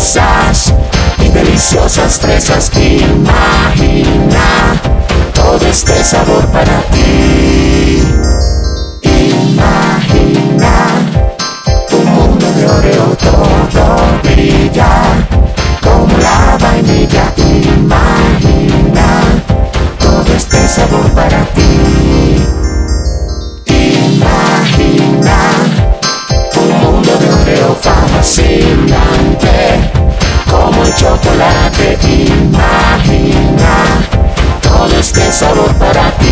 fresas y deliciosas fresas. Imagina todo este sabor para ti. Imagina un mundo de Oreo todo brilla como la vainilla. Imagina todo este sabor para ti. Imagina un mundo de Oreo fascinante solo para ti.